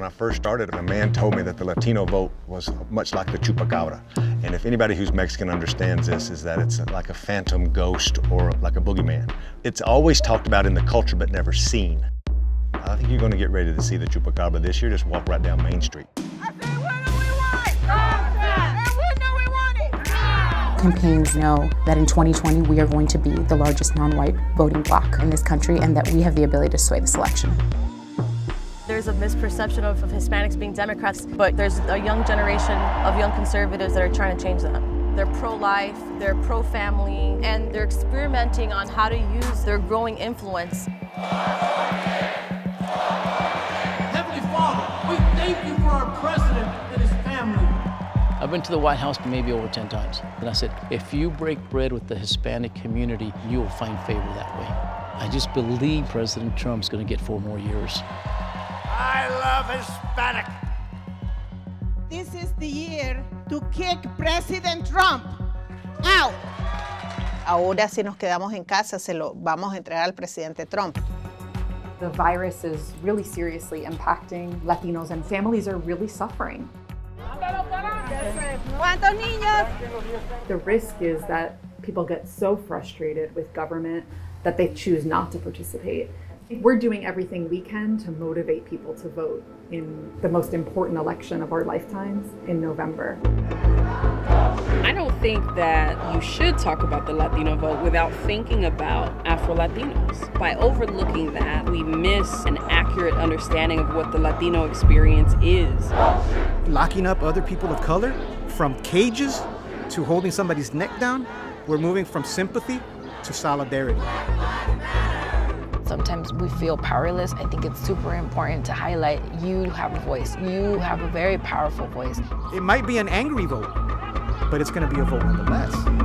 When I first started, a man told me that the Latino vote was much like the chupacabra. And if anybody who's Mexican understands this, is that it's like a phantom ghost or like a boogeyman. It's always talked about in the culture, but never seen. I think you're going to get ready to see the chupacabra this year. Just walk right down Main Street. Campaigns know that in 2020 we are going to be the largest non-white voting bloc in this country and that we have the ability to sway this election. There's a misperception of, of Hispanics being Democrats, but there's a young generation of young conservatives that are trying to change that. They're pro-life, they're pro-family, and they're experimenting on how to use their growing influence. Heavenly Father, we thank you for our president and his family. I've been to the White House maybe over 10 times. And I said, if you break bread with the Hispanic community, you will find favor that way. I just believe President Trump's going to get four more years. I love Hispanic. This is the year to kick President Trump out. Ahora si nos quedamos en casa se lo vamos a entregar al presidente Trump. The virus is really seriously impacting Latinos and families are really suffering. ¿Cuántos niños? The risk is that people get so frustrated with government that they choose not to participate. We're doing everything we can to motivate people to vote in the most important election of our lifetimes in November. I don't think that you should talk about the Latino vote without thinking about Afro Latinos. By overlooking that, we miss an accurate understanding of what the Latino experience is. Locking up other people of color from cages to holding somebody's neck down, we're moving from sympathy to solidarity. Sometimes we feel powerless. I think it's super important to highlight you have a voice. You have a very powerful voice. It might be an angry vote, but it's going to be a vote nonetheless.